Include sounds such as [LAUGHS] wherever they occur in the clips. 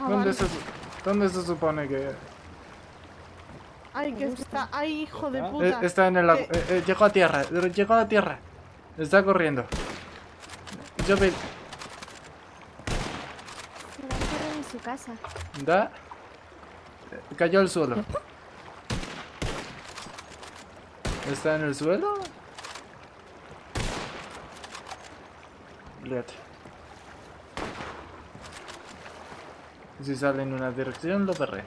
Ah, ¿Dónde, vale. se, ¿Dónde se supone que...? Ay, que está ahí, hijo de ¿Está? Eh, puta. está en el... agua. Que- Eh, eh, llegó a tierra. eh, Llegó a tierra. Está corriendo. Yo vi... Se va a en su casa. Da... eh, Cayó al suelo. ¿Está en el suelo? Fíjate. Si sale en una dirección, lo veré.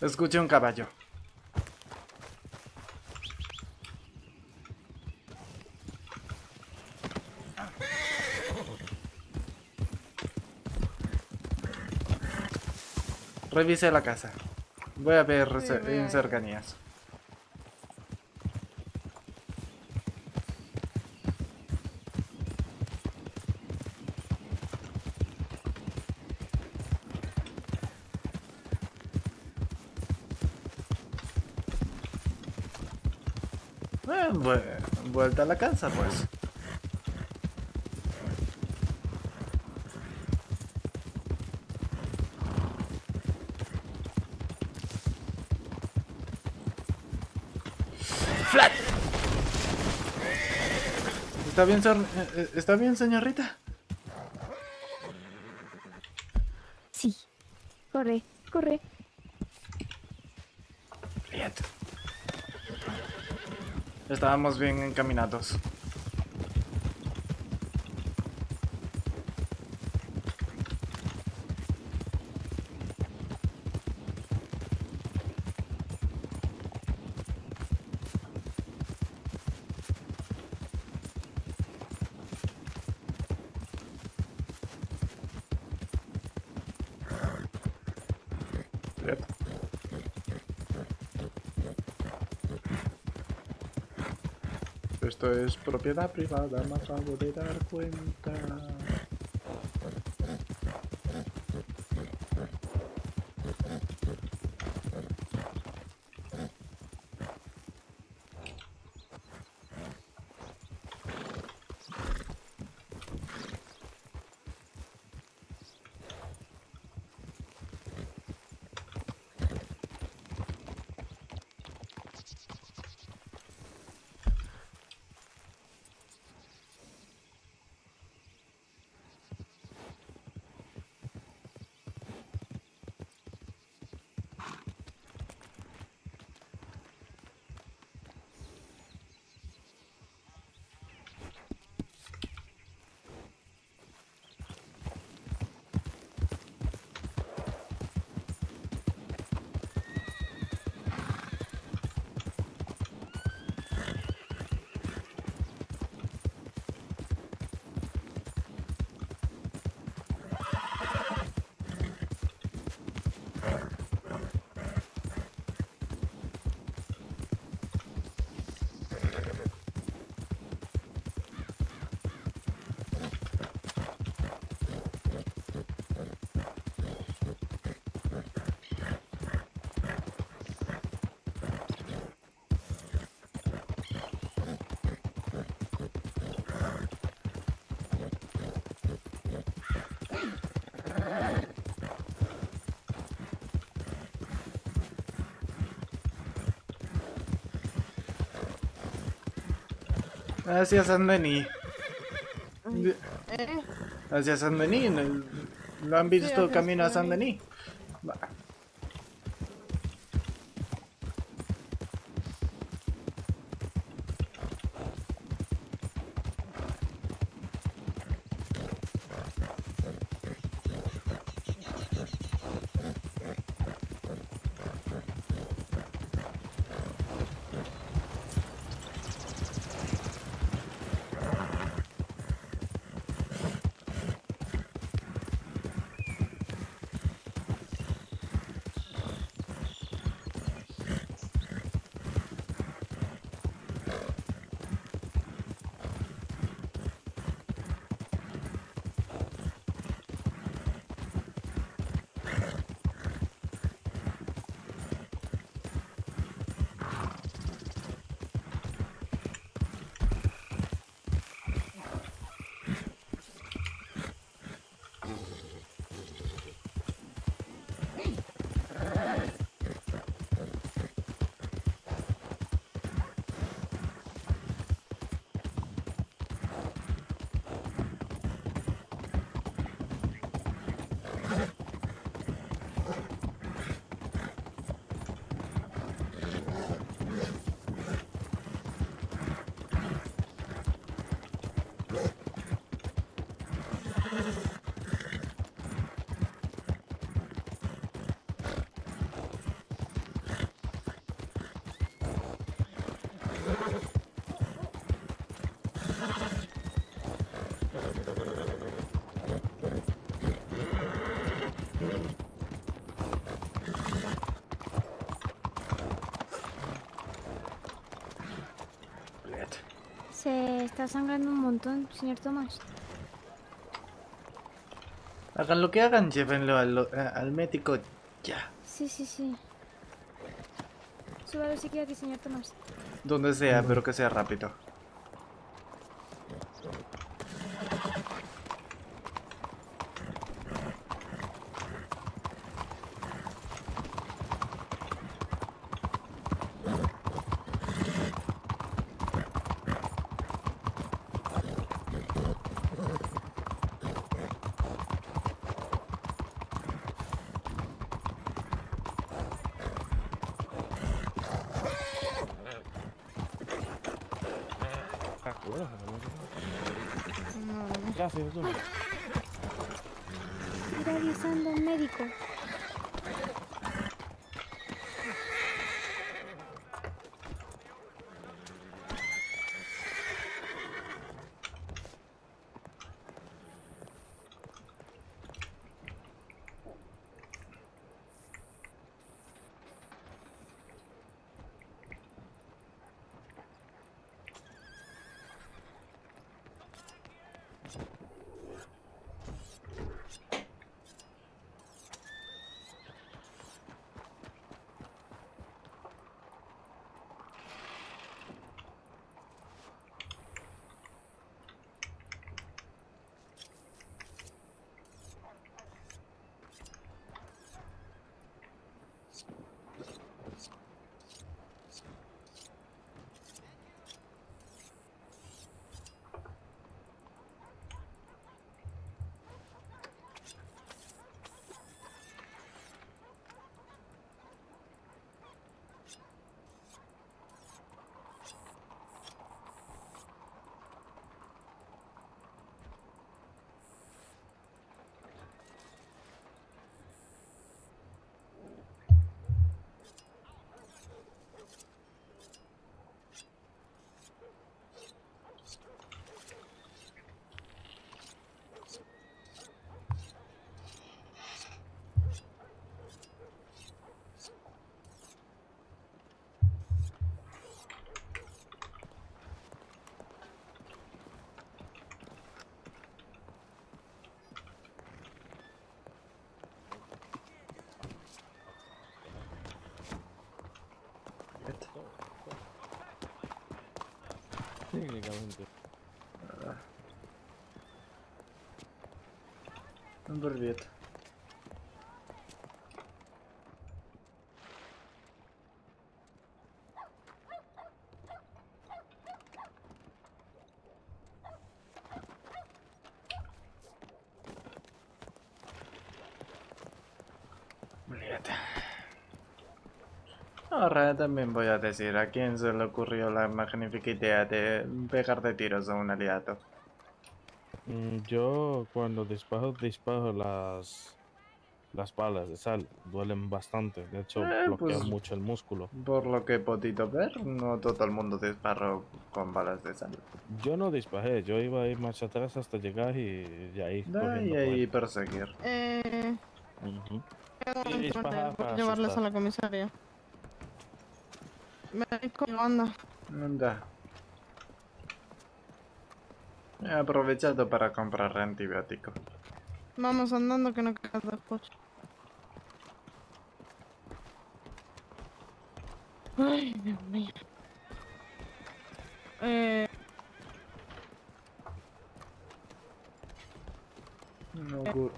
Escuché un caballo. Revise la casa. Voy a ver en cercanías. Eh, vu- vuelta a la casa, pues. ¡Flat! ¿Está bien, sor- eh, eh, ¿Está bien, señorita? Sí. Corre, corre. Bien. Estábamos bien encaminados. Bien. Esto es propiedad privada, me acabo de dar cuenta. Hacia San Denis. De- ¿Eh? Hacia San Denis. ¿Lo han visto hacia camino a San Denis? Está sangrando un montón, señor Tomás. Hagan lo que hagan, llévenlo al, al médico ya. Sí, sí, sí. Súbalo si quiere aquí, señor Tomás. Donde sea, pero que sea rápido. ¿Qué haces tú? Ir médico. Técnicamente. Привет. Блядь. Ahora también voy a decir a quién se le ocurrió la magnífica idea de pegar de tiros a un aliado. Mm, Yo cuando disparo, disparo las las balas de sal. Duelen bastante. De hecho, Eh, bloquean pues- mucho el músculo. Por lo que he podido ver, no todo el mundo disparó con balas de sal. Yo no disparé, yo iba a ir marcha atrás hasta llegar y, y ahí. Da, y ahí perseguir. Eh, momento, dispara voy a para la comisaría. Ven conmigo, anda. Anda. He aprovechado para comprar antibiótico. Vamos andando que no quedas después. Ay, Dios mío. Eh, No ocur-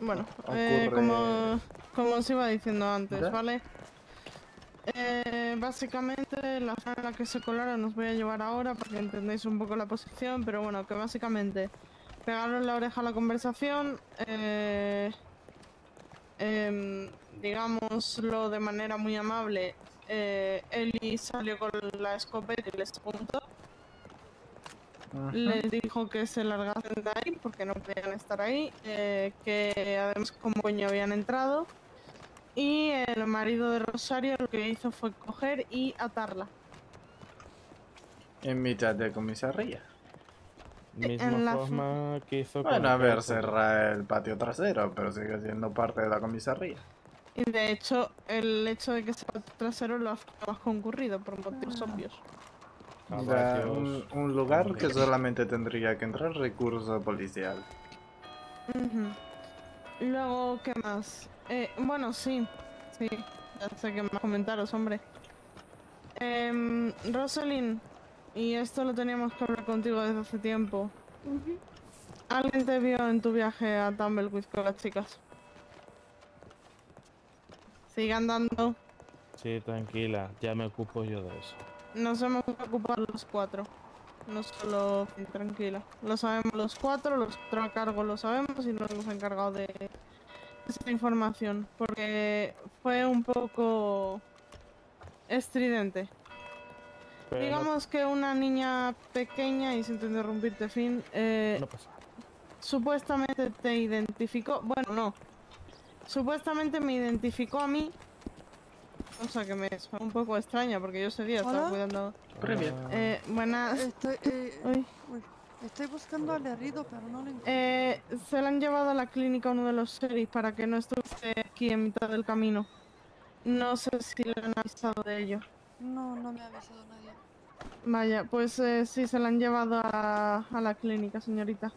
bueno, Ocurre- eh, como, como os iba diciendo antes, ¿Ya? ¿vale? Eh, básicamente la zona en la que se colaron os voy a llevar ahora para que entendáis un poco la posición, pero bueno, que básicamente pegaron la oreja a la conversación, eh, em, digámoslo de manera muy amable, eh, Eli salió con la escopeta y les apuntó, les dijo que se largasen de ahí porque no podían estar ahí, eh, que además como coño habían entrado. Y el marido de Rosario lo que hizo fue coger y atarla. En mitad de comisaría. Misma en la- forma que hizo con Bueno, a ver, cerrar el patio trasero, pero sigue siendo parte de la comisaría. Y de hecho, el hecho de que sea el trasero lo hace más concurrido por motivos Ah. obvios. Caballos. un, un lugar que solamente tendría que entrar recurso policial. Ujú. Luego, ¿qué más? Eh, bueno, sí. Sí, ya sé qué más comentaros, hombre. Em, Rosalind, y esto lo teníamos que hablar contigo desde hace tiempo. ¿Alguien te vio en tu viaje a Tumbleweed con las chicas? Sigue andando. Sí, tranquila, ya me ocupo yo de eso. Nos hemos ocupado los cuatro. No solo tranquila. Lo sabemos los cuatro, los cuatro a cargo lo sabemos y nos hemos encargado de esa información porque fue un poco estridente. Digamos que una niña pequeña, y sin interrumpirte, fin, eh, supuestamente te identificó, bueno, no, supuestamente me identificó a mí, cosa que me es un poco extraña porque yo ese día estaba cuidando. Eh, buenas. Estoy, eh... Uy estoy buscando al herido, pero no lo encuentro. Eh, se la han llevado a la clínica uno de los sheriff para que no estuviese aquí en mitad del camino. No sé si le han avisado de ello. No, no me ha avisado nadie. Vaya, pues eh, sí, se la han llevado a, a la clínica, señorita.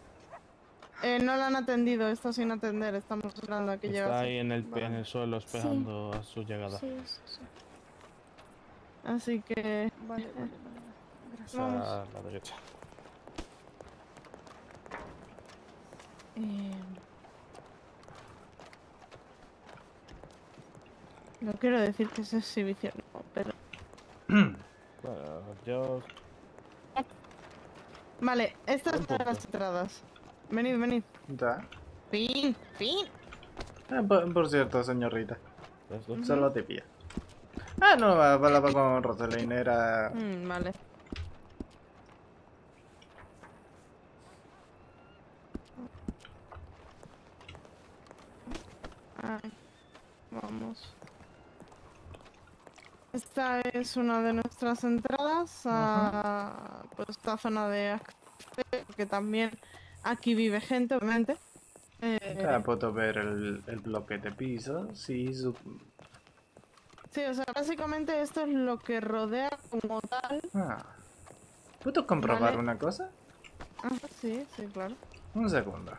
Eh, no la han atendido, está sin atender, estamos esperando a que Está llegase. ahí en el, en el suelo esperando a su llegada. Sí, sí, sí. Así que... Vale, vale, vale. vale. Gracias. Vamos. A la derecha. Eh, no quiero decir que es exhibición, pero... [CLEARS THROAT] Bueno, yo Vale, estas son las entradas. Venid, venid. Ya. Fin, fin. Ah, por, por cierto, señorita, solo te pilla. Ah, no, hablaba con Rosalind, era... Mm, vale. Ay, vamos. Esta es una de nuestras entradas a pues, esta zona de acceso, que también aquí vive gente, obviamente. Eh, Ah, puedo ver el, el bloque de piso, sí, su... sí, o sea, básicamente esto es lo que rodea como tal. Ah. ¿Puedo comprobar Vale. una cosa? Ajá, sí, sí, claro. Un segundo.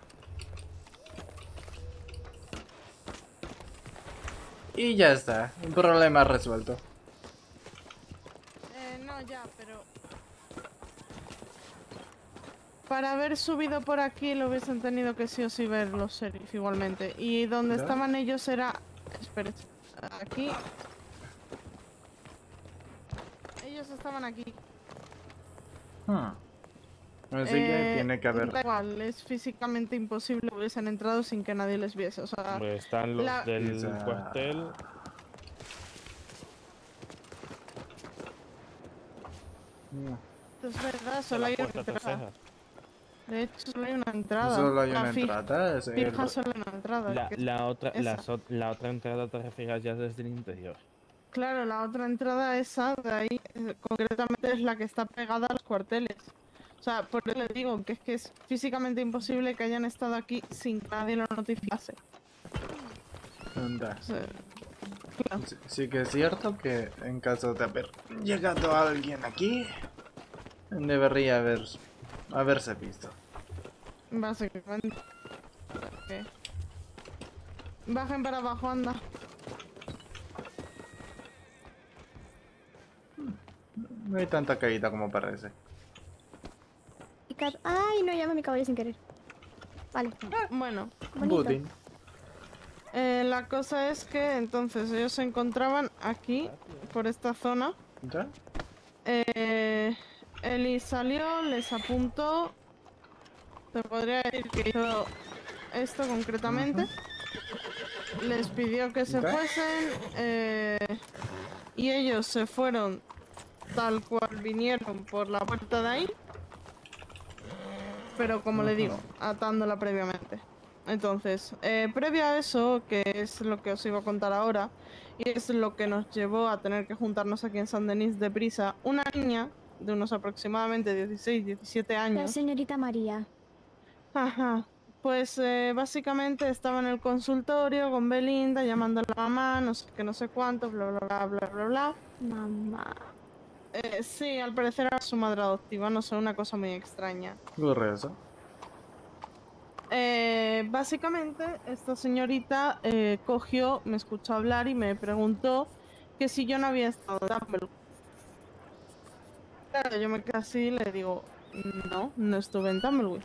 Y ya está, un problema resuelto. No, ya, pero... Para haber subido por aquí lo hubiesen tenido que sí o sí ver los sheriff igualmente. Y donde ¿Ya? estaban ellos era... Espera, aquí... Ellos estaban aquí. Hmm. Así que Eh, tiene que haber... Da igual, es físicamente imposible que hubiesen entrado sin que nadie les viese. O sea, están los la- del cuartel. Es verdad, de solo la hay una entrada. De hecho, solo hay una entrada. Solo hay La una fi- entrada. es el- Fija solo una entrada. La, la otra, la, so- la otra entrada te refieres ya desde el interior. Claro, la otra entrada esa de ahí, eh, concretamente es la que está pegada a los cuarteles. O sea, por eso le digo que es que es físicamente imposible que hayan estado aquí sin que nadie lo notificase. Anda. O sea, claro. Sí, sí que es cierto que en caso de haber llegado alguien aquí, debería haber, haberse visto. Básicamente. Ok. Bajen para abajo, anda. No hay tanta caída como parece. Ay, no, llama a mi caballo sin querer. Vale. Bueno, Bonito. Budín. Eh, la cosa es que entonces ellos se encontraban aquí, por esta zona. ¿Ya? Eh, Eli salió, les apuntó. Te podría decir que hizo esto concretamente. Les pidió que se fuesen. eh, y ellos se fueron tal cual vinieron por la puerta de ahí. Pero como le digo, atándola previamente. Entonces, eh, previo a eso, que es lo que os iba a contar ahora, y es lo que nos llevó a tener que juntarnos aquí en San Denis deprisa, una niña de unos aproximadamente 16, 17 La años. señorita María. Ajá. Pues eh, básicamente estaba en el consultorio con Belinda llamando a la mamá, no sé qué, no sé cuánto, bla, bla, bla, bla, bla, bla. Mamá. Eh, sí, al parecer era su madre adoptiva, no sé, una cosa muy extraña. ¿Qué ocurre eso? Eh, básicamente, esta señorita eh, cogió, me escuchó hablar y me preguntó que si yo no había estado en Dumbledore. Claro, yo me quedé así y le digo, no, no estuve en Tumbleweed.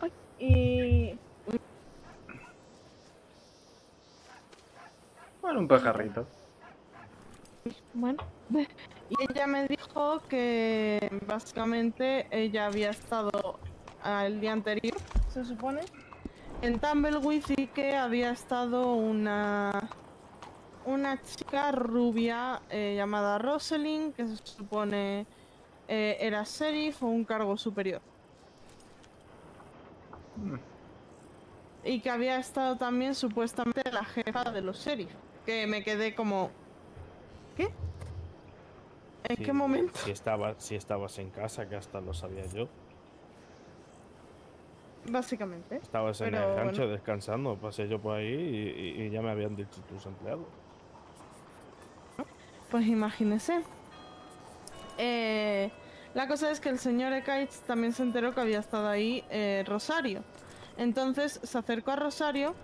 Ay. Y Bueno, un pajarrito. bueno, [LAUGHS] y ella me dijo que básicamente ella había estado el día anterior, se supone, en Tumbleweed y que había estado una una chica rubia eh, llamada Rosalind, que se supone eh, era sheriff o un cargo superior. Mm. Y que había estado también supuestamente la jefa de los sheriff. Que me quedé como... ¿Qué? ¿En Sí, qué momento? Si, estaba, si estabas en casa, que hasta lo sabía yo. Básicamente. Estabas en el bueno. descansando, pasé yo por ahí y, y- y ya me habían dicho tus empleados. Pues imagínese. Eh, la cosa es que el señor Ekaitz también se enteró que había estado ahí eh, Rosario. Entonces se acercó a Rosario,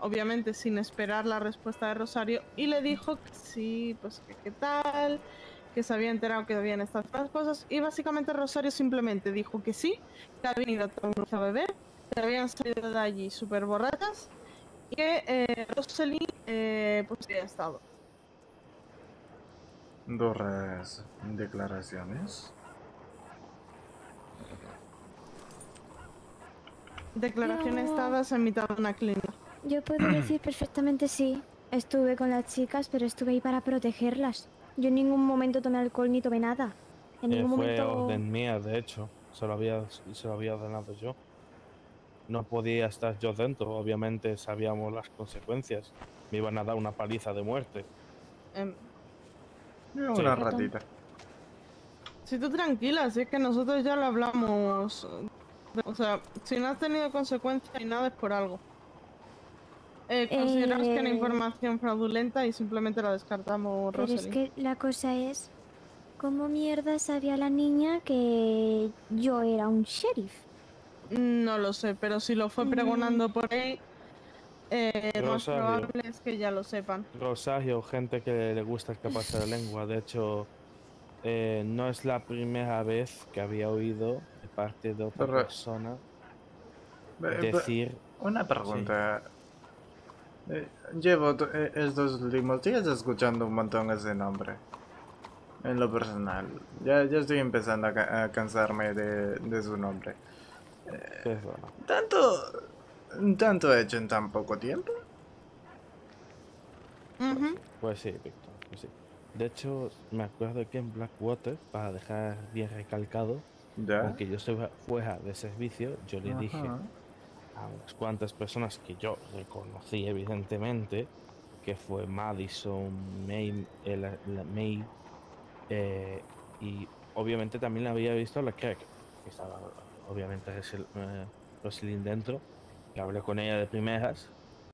obviamente sin esperar la respuesta de Rosario, y le dijo que sí, pues que qué tal, que se había enterado que habían estas cosas. Y básicamente Rosario simplemente dijo que sí, que habían ido a todos a beber, que habían salido de allí súper borrachas, y que eh, Rosalind eh, pues había estado. Duras declaraciones. Declaraciones No. dadas en mitad de una clínica. Yo puedo decir [CLEARS THROAT] perfectamente sí. Estuve con las chicas, pero estuve ahí para protegerlas. Yo en ningún momento tomé alcohol ni tomé nada. En Eh, ningún fue momento. orden mía, de hecho. Se lo, había, se lo había ordenado yo. No podía estar yo dentro, obviamente sabíamos las consecuencias. Me iban a dar una paliza de muerte. Em, Una Sí. ratita. si tú tranquila, si es que nosotros ya lo hablamos. O sea, si no has tenido consecuencias ni nada es por algo. Eh, consideramos que era Eh. información fraudulenta y simplemente la descartamos, Pero es que la cosa es. ¿Cómo mierda sabía la niña que yo era un sheriff? No lo sé, pero si lo fue Mm. pregonando por ahí, eh, lo más probable es que ya lo sepan. Rosario, gente que le gusta escaparse de lengua. De hecho, eh, no es la primera vez que había oído de parte de otra Pero- persona Eh, eh, decir Una pregunta. Eh, llevo to- eh, estos últimos días escuchando un montón ese nombre. En lo personal. Ya, ya estoy empezando a, ca- a cansarme de, de su nombre. bueno. ¿Tanto, ¿Tanto hecho en tan poco tiempo? Pues sí, Víctor, pues sí. De hecho, me acuerdo que en Blackwater, para dejar bien recalcado, Ya. aunque yo estuve fuera de servicio, yo le dije. A unas cuantas personas que yo reconocí evidentemente, que fue Madison, May, eh, May, eh, y obviamente también había visto la Kirk, que estaba obviamente Rosal- eh, Rosalind dentro, que hablé con ella de primeras,